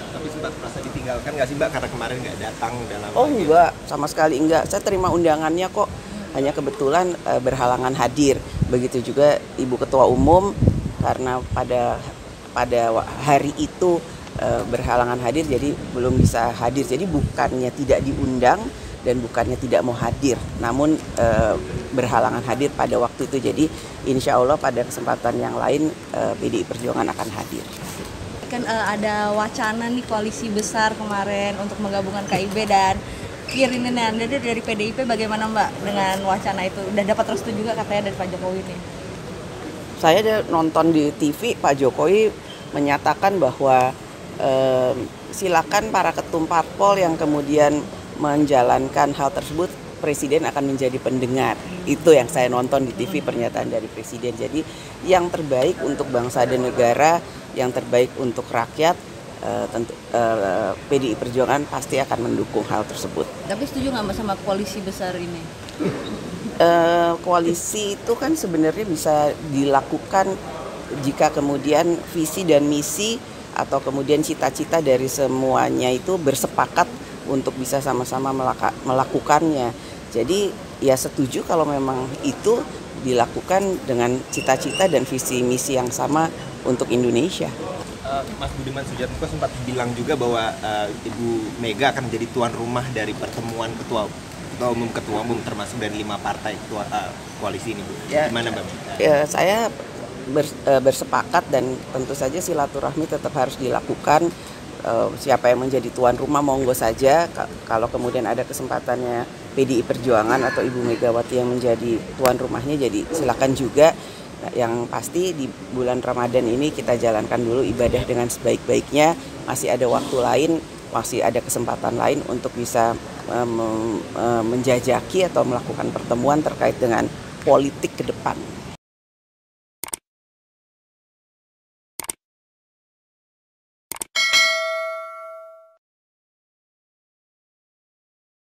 Ya, tapi sempat merasa ditinggalkan nggak sih Mbak karena kemarin nggak datang dalam Oh agenda? enggak, sama sekali enggak. Saya terima undangannya kok. Hanya kebetulan eh, berhalangan hadir. Begitu juga Ibu Ketua Umum karena pada pada hari itu eh, berhalangan hadir jadi belum bisa hadir. Jadi bukannya tidak diundang dan bukannya tidak mau hadir, namun eh, berhalangan hadir pada waktu itu. Jadi insya Allah pada kesempatan yang lain eh, PDI Perjuangan akan hadir. Kan eh, ada wacana nih koalisi besar kemarin untuk menggabungkan KIB dan kirinan Anda dari PDIP bagaimana Mbak dengan wacana itu? Udah dapat restu juga katanya dari Pak Jokowi nih. saya ada nonton di TV Pak Jokowi menyatakan bahwa em, silakan para ketum parpol yang kemudian menjalankan hal tersebut presiden akan menjadi pendengar itu yang saya nonton di TV pernyataan dari presiden jadi yang terbaik untuk bangsa dan negara yang terbaik untuk rakyat eh, tentu eh, PDI Perjuangan pasti akan mendukung hal tersebut Tapi setuju nggak sama koalisi besar ini? eh, koalisi itu kan sebenarnya bisa dilakukan jika kemudian visi dan misi atau kemudian cita-cita dari semuanya itu bersepakat untuk bisa sama-sama melakukannya. Jadi ya setuju kalau memang itu dilakukan dengan cita-cita dan visi misi yang sama untuk Indonesia. Eh, Mas Budiman Sujatmiko sempat bilang juga bahwa eh, Ibu Mega akan menjadi tuan rumah dari pertemuan ketua ketua umum ketua umum termasuk dari lima partai ketua eh, koalisi ini Bu. Ya. Gimana Mbak? Ya, saya ber- eh, bersepakat dan tentu saja silaturahmi tetap harus dilakukan. Eh, siapa yang menjadi tuan rumah monggo saja. Ka- Kalau kemudian ada kesempatannya PDI Perjuangan atau Ibu Megawati yang menjadi tuan rumahnya, jadi silakan juga. Nah, yang pasti di bulan Ramadan ini kita jalankan dulu ibadah dengan sebaik-baiknya. Masih ada waktu lain, masih ada kesempatan lain untuk bisa eh, eh, menjajaki atau melakukan pertemuan terkait dengan politik ke depan.